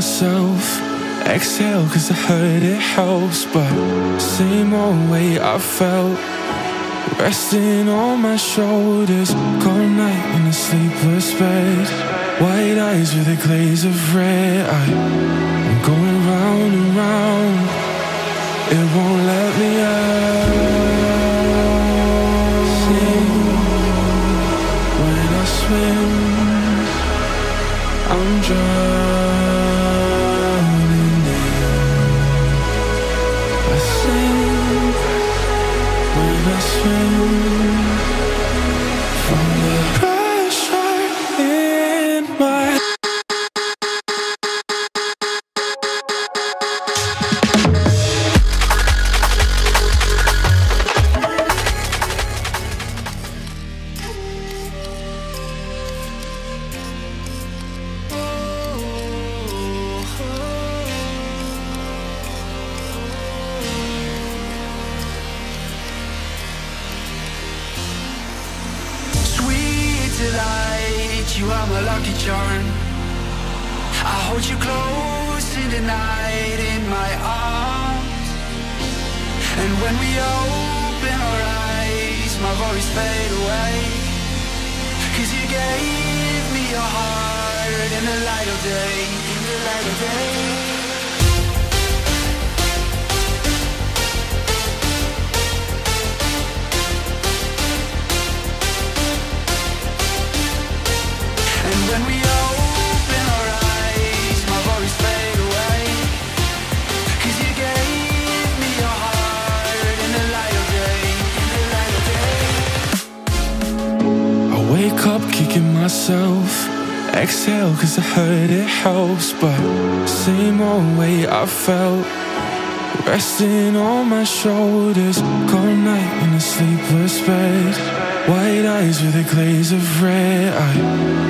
myself. Exhale, cause I heard it helps. But same old way I felt. Resting on my shoulders. Cold night in a sleepless bed. White eyes with a glaze of red. I, I'm going round and round. It won't let me out. When I swim. I'm drowning when I you are my lucky charm. I hold you close in the night in my arms. And when we open our eyes, my worries fade away. Cause you gave me your heart in the light of day, in the light of day. Wake up kicking myself. Exhale, cause I heard it helps. But same old way I felt. Resting on my shoulders. Cold night in a sleepless bed. White eyes with a glaze of red. I,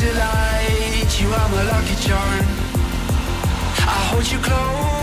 delight, you are my lucky charm. I hold you close